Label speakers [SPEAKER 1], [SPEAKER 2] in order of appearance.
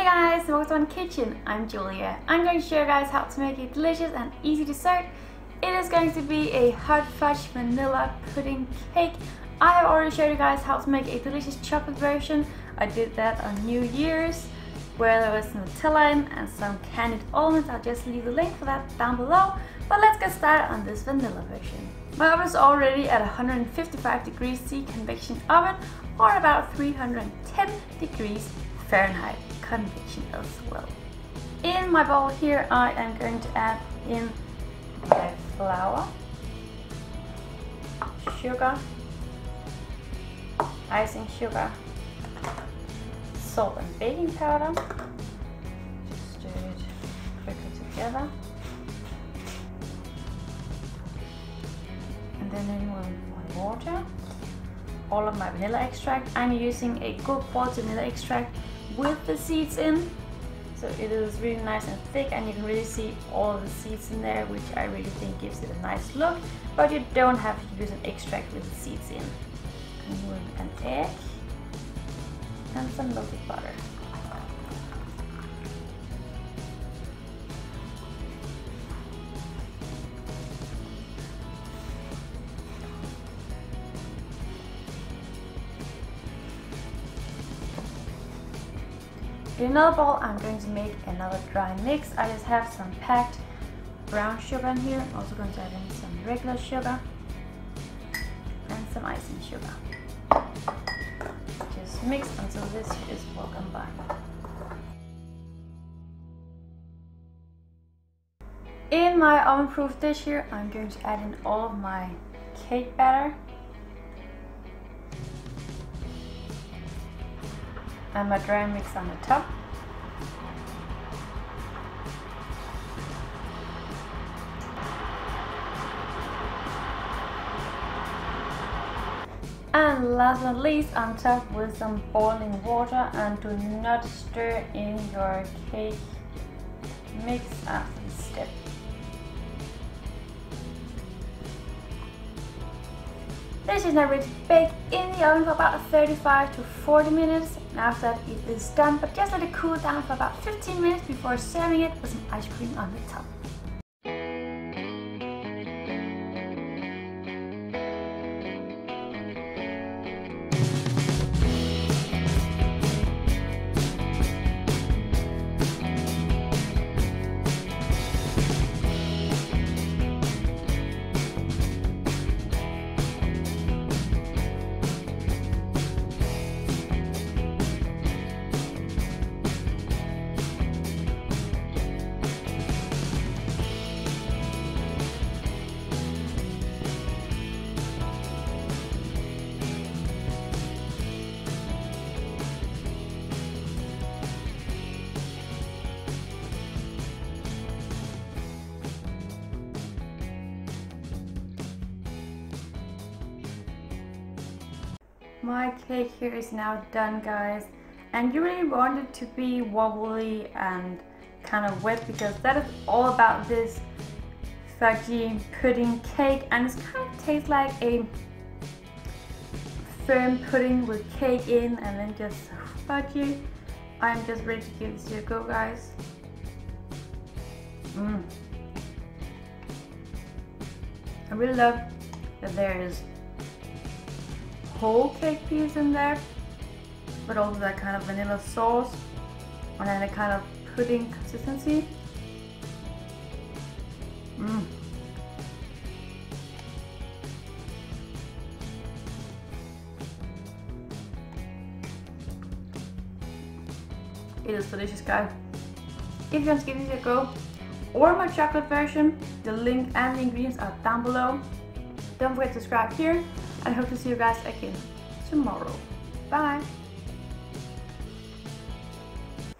[SPEAKER 1] Hey guys, welcome to my kitchen. I'm Julia. I'm going to show you guys how to make a delicious and easy dessert. It is going to be a hot fudge vanilla pudding cake. I have already showed you guys how to make a delicious chocolate version. I did that on New Year's where there was Nutella in and some candied almonds. I'll just leave the link for that down below. But let's get started on this vanilla version. My oven is already at 155 degrees C convection oven or about 310 degrees Fahrenheit convection as well. In my bowl here I am going to add in my flour, sugar, icing sugar, salt and baking powder. Just stir it quickly together. And then in with my water, all of my vanilla extract. I'm using a good quality vanilla extract with the seeds in. So it is really nice and thick and you can really see all the seeds in there which I really think gives it a nice look. But you don't have to use an extract with the seeds in. And an egg and some melted butter. In another bowl, I'm going to make another dry mix. I just have some packed brown sugar in here. I'm also going to add in some regular sugar and some icing sugar. Just mix until this is well combined. In my oven-proof dish here, I'm going to add in all of my cake batter. And my dry mix on the top. And last but not least on top with some boiling water and do not stir in your cake mix after the step. This is now ready to bake in the oven for about 35 to 40 minutes. And after that it is done, but just let it cool down for about 15 minutes before serving it with some ice cream on the top. My cake here is now done guys and you really want it to be wobbly and kind of wet because that is all about this fudgy pudding cake and it kind of tastes like a firm pudding with cake in and then just fudgy. I'm just ready to give this a go guys. Mm. I really love that there is whole cake piece in there, but also that kind of vanilla sauce and then a kind of pudding consistency. Mmm. It is delicious guys. If you want to give this a go, or my chocolate version, the link and the ingredients are down below. Don't forget to subscribe here I hope to see you guys again tomorrow. Bye!